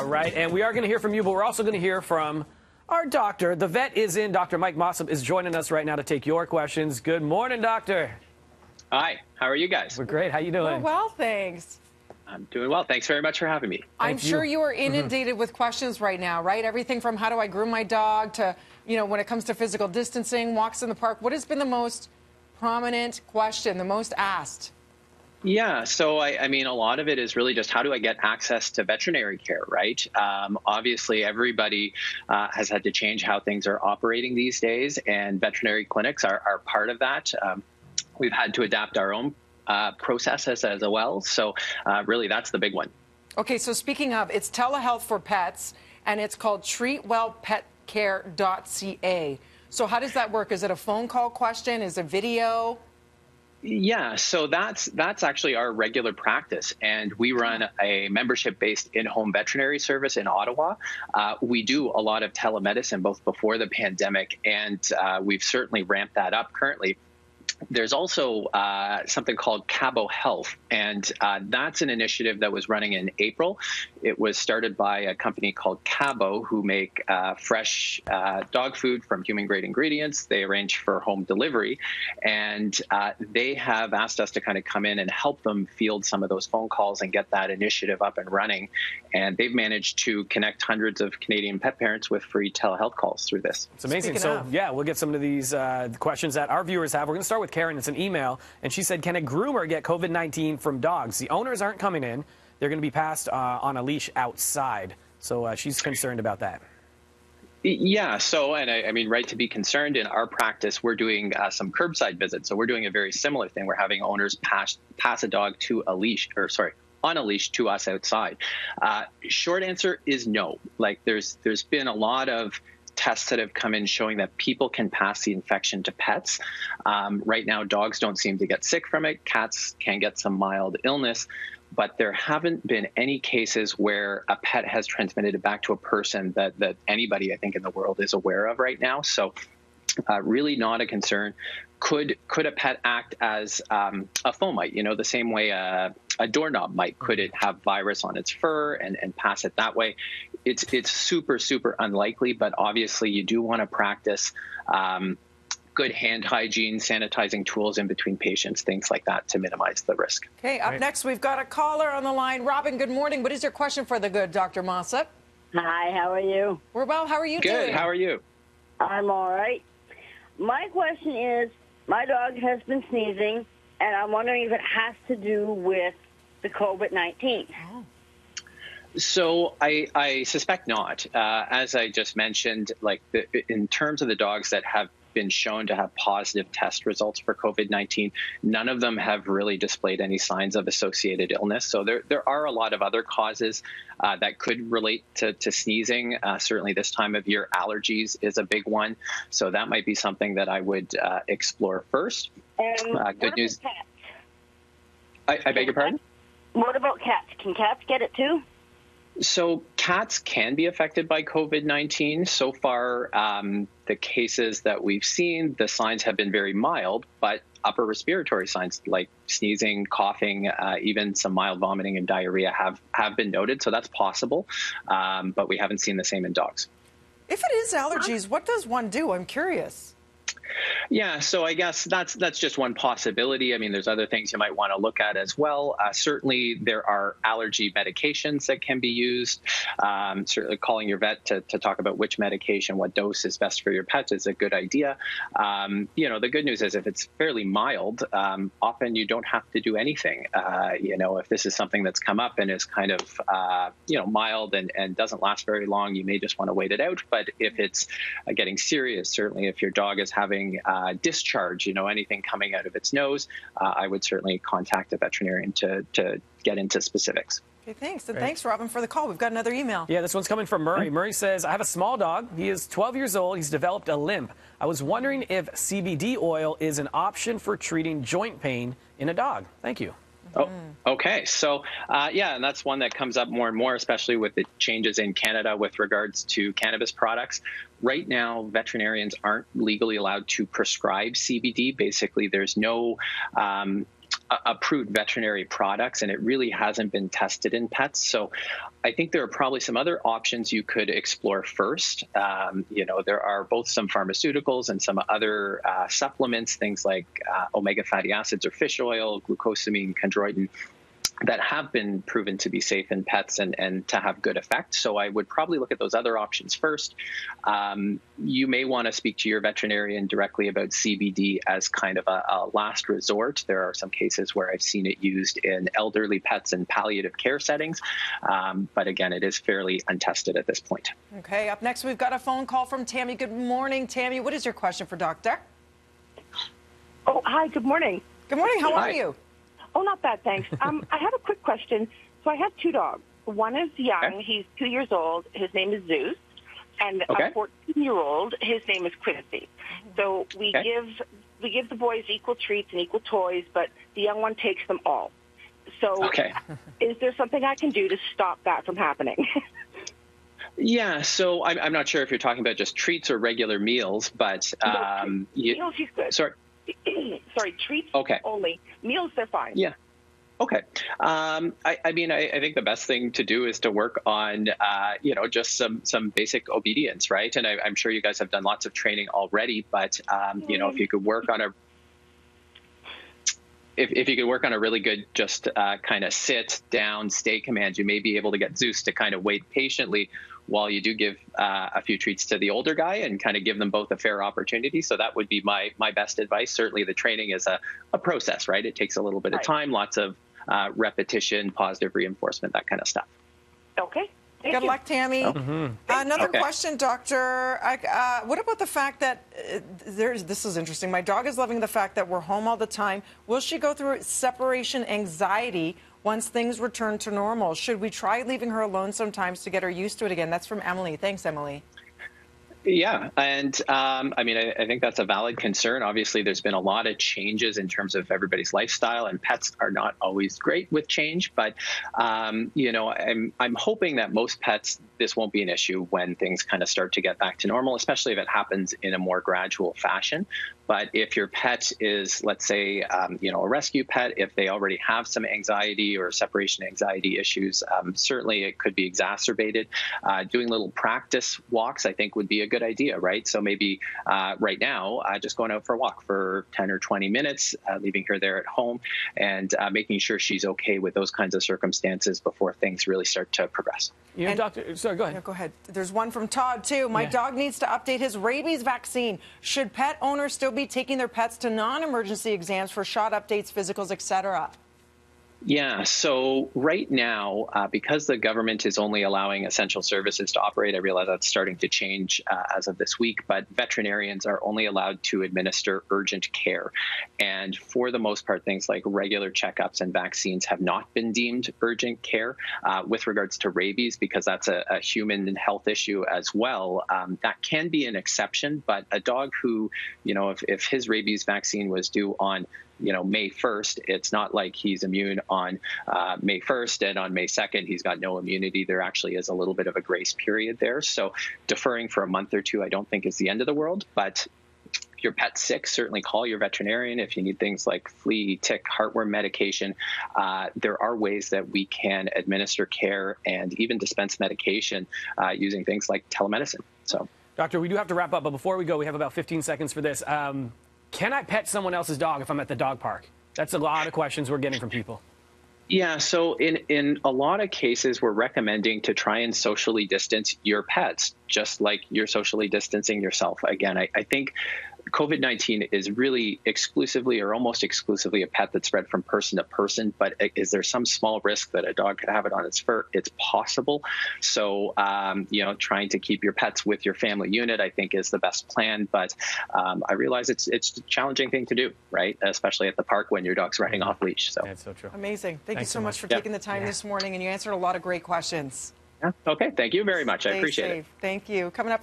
All right, and we are going to hear from you, but we're also going to hear from our doctor. The vet is in. Dr. Mike Mossop is joining us right now to take your questions. Good morning, doctor. Hi, how are you guys? We're great. How you doing? Oh, well, thanks. I'm doing well. Thanks very much for having me. I'm Thank sure you. you are mm-hmm. inundated with questions right now, right? Everything from how do I groom my dog to, you know, when it comes to physical distancing, walks in the park. What has been the most prominent question, the most asked? Yeah, so I, I mean, a lot of it is really just how do I get access to veterinary care, right? Um, obviously, everybody uh, has had to change how things are operating these days, and veterinary clinics are, are part of that. Um, we've had to adapt our own uh, processes as well. So, uh, really, that's the big one. Okay, so speaking of, it's telehealth for pets, and it's called treatwellpetcare.ca. So how does that work? Is it a phone call question? Is it video? Yeah, so that's that's actually our regular practice, and we run a membership-based in-home veterinary service in Ottawa. Uh, we do a lot of telemedicine both before the pandemic, and uh, we've certainly ramped that up currently. There's also uh, something called Kabo Health, and uh, that's an initiative that was running in April. It was started by a company called Kabo, who make uh, fresh uh, dog food from human grade ingredients. They arrange for home delivery, and uh, they have asked us to kind of come in and help them field some of those phone calls and get that initiative up and running. And they've managed to connect hundreds of Canadian pet parents with free telehealth calls through this. It's amazing. Speaking so, of. yeah, we'll get some of these uh, questions that our viewers have. We're going to start with Karen. It's an email, and she said, Can a groomer get COVID 19 from dogs? The owners aren't coming in, they're going to be passed uh, on a leash outside. So, uh, she's concerned about that. Yeah, so and I, I mean, right to be concerned. In our practice, we're doing uh, some curbside visits, so we're doing a very similar thing. We're having owners pass pass a dog to a leash, or sorry, on a leash to us outside. Uh, short answer is no. Like there's there's been a lot of tests that have come in showing that people can pass the infection to pets. Um, right now, dogs don't seem to get sick from it. Cats can get some mild illness, but there haven't been any cases where a pet has transmitted it back to a person that, that anybody, I think, in the world is aware of right now. So, uh, really not a concern. Could could a pet act as um, a fomite? You know, the same way a, a doorknob might. Could it have virus on its fur and, and pass it that way? It's it's super super unlikely, but obviously you do want to practice. Um, good hand hygiene, sanitizing tools in between patients, things like that to minimize the risk. Okay, up Right. next, we've got a caller on the line. Robin, good morning. What is your question for the good Dr. Mossop? Hi, how are you? We're well. How are you Good. doing? How are you? I'm all right. My question is my dog has been sneezing, and I'm wondering if it has to do with the COVID 19. So I, I suspect not. Uh, as I just mentioned, like the, in terms of the dogs that have been shown to have positive test results for COVID-19, none of them have really displayed any signs of associated illness. So there, there are a lot of other causes uh, that could relate to, to sneezing. Uh, certainly this time of year, allergies is a big one. So that might be something that I would uh, explore first. And Uh, good news. I, I beg your pardon? What about cats? Can cats get it too? So cats can be affected by COVID 19. So far, um, the cases that we've seen, the signs have been very mild, but upper respiratory signs like sneezing, coughing, uh, even some mild vomiting and diarrhea have, have been noted. So that's possible, um, but we haven't seen the same in dogs. If it is allergies, what does one do? I'm curious. Yeah, so I guess that's that's just one possibility. I mean, there's other things you might want to look at as well. Uh, certainly, there are allergy medications that can be used. Um, certainly, calling your vet to, to talk about which medication, what dose is best for your pet is a good idea. Um, you know, the good news is if it's fairly mild, um, often you don't have to do anything. Uh, you know, if this is something that's come up and is kind of uh, you know mild and, and doesn't last very long, you may just want to wait it out. But if it's uh, getting serious, certainly if your dog is having uh, discharge, you know, anything coming out of its nose, uh, I would certainly contact a veterinarian to, to get into specifics. Okay, thanks. And Great. thanks, Robin, for the call. We've got another email. Yeah, this one's coming from Murray. Murray says, I have a small dog. He is 12 years old. He's developed a limp. I was wondering if CBD oil is an option for treating joint pain in a dog. Thank you. Oh, okay. So, uh, yeah, and that's one that comes up more and more, especially with the changes in Canada with regards to cannabis products. Right now, veterinarians aren't legally allowed to prescribe CBD. Basically, there's no um, approved veterinary products, and it really hasn't been tested in pets. So, I think there are probably some other options you could explore first. Um, you know, there are both some pharmaceuticals and some other uh, supplements, things like uh, omega fatty acids or fish oil, glucosamine, chondroitin that have been proven to be safe in pets and, and to have good effect. So I would probably look at those other options first. Um, you may want to speak to your veterinarian directly about CBD as kind of a, a, last resort. There are some cases where I've seen it used in elderly pets and palliative care settings. Um, but again, it is fairly untested at this point. Okay, up next, we've got a phone call from Tammy. Good morning, Tammy. What is your question for Doctor? Oh, hi, good morning. Good morning. How Hi. are you? Oh, not bad, thanks. Um, I have a quick question. So I have two dogs. One is young. Okay. He's two years old. His name is Zeus. And Okay. a 14-year-old, his name is Quincy. So we Okay. give we give the boys equal treats and equal toys, but the young one takes them all. So Okay. is there something I can do to stop that from happening? Yeah, so I'm, I'm not sure if you're talking about just treats or regular meals, but um, you, Meals, he's good. sorry. Sorry, treats Okay. only. Meals, they're fine. Yeah. Okay. Um, I, I mean, I, I think the best thing to do is to work on, uh, you know, just some some basic obedience, right? And I, I'm sure you guys have done lots of training already, but um, you know, if you could work on a if, if you could work on a really good just uh, kind of sit down stay command you may be able to get zeus to kind of wait patiently while you do give uh, a few treats to the older guy and kind of give them both a fair opportunity so that would be my my best advice certainly the training is a, a process right it takes a little bit of time lots of uh, repetition positive reinforcement that kind of stuff Okay. Thank Good you. luck, Tammy. Another Okay. question, Doctor. I- Uh, what about the fact that uh, there's? This is interesting. My dog is loving the fact that we're home all the time. Will she go through separation anxiety once things return to normal? Should we try leaving her alone sometimes to get her used to it again? That's from Emily. Thanks, Emily. Yeah, and um, I mean, I, I think that's a valid concern. Obviously, there's been a lot of changes in terms of everybody's lifestyle, and pets are not always great with change. But um, you know, I'm I'm hoping that most pets this won't be an issue when things kind of start to get back to normal, especially if it happens in a more gradual fashion. But if your pet is, let's say, um, you know, a rescue pet, if they already have some anxiety or separation anxiety issues, um, certainly it could be exacerbated. Uh, doing little practice walks, I think, would be a good idea, right? So maybe uh, right now, uh, just going out for a walk for 10 or 20 minutes, uh, leaving her there at home, and uh, making sure she's okay with those kinds of circumstances before things really start to progress. You know, And- Doctor, sorry, go ahead. Yeah, go ahead. There's one from Todd, too. My Yeah. dog needs to update his rabies vaccine. Should pet owners still be taking their pets to non emergency exams for shot updates, physicals, etc.? Yeah, so right now, uh, because the government is only allowing essential services to operate, I realize that's starting to change uh, as of this week, but veterinarians are only allowed to administer urgent care. And for the most part, things like regular checkups and vaccines have not been deemed urgent care. Uh, with regards to rabies, because that's a, a human health issue as well, um, that can be an exception, but a dog who, you know, if, if his rabies vaccine was due on you know May 1st. It's not like he's immune on uh, May 1st and on May 2nd he's got no immunity. There actually is a little bit of a grace period there. So deferring for a month or two, I don't think is the end of the world. But if your pet's sick, certainly call your veterinarian if you need things like flea, tick, heartworm medication. Uh, there are ways that we can administer care and even dispense medication uh, using things like telemedicine. So. Doctor, we do have to wrap up, but before we go, we have about 15 seconds for this. Um, can I pet someone else's dog if I'm at the dog park? That's a lot of questions we're getting from people. Yeah, so in in a lot of cases, we're recommending to try and socially distance your pets, just like you're socially distancing yourself. Again, I, I think COVID 19 is really exclusively or almost exclusively a pet that's spread from person to person. But is there some small risk that a dog could have it on its fur? It's possible. So, um, you know, trying to keep your pets with your family unit, I think, is the best plan. But um, I realize it's it's a challenging thing to do, right? Especially at the park when your dog's running off leash. So, That's so true. Amazing. Thank Thanks you so so much much. for Yeah. taking the time this morning, and you answered a lot of great questions. yeah. okay. Thank you very much. I Stay appreciate it. safe. Thank you. Coming up.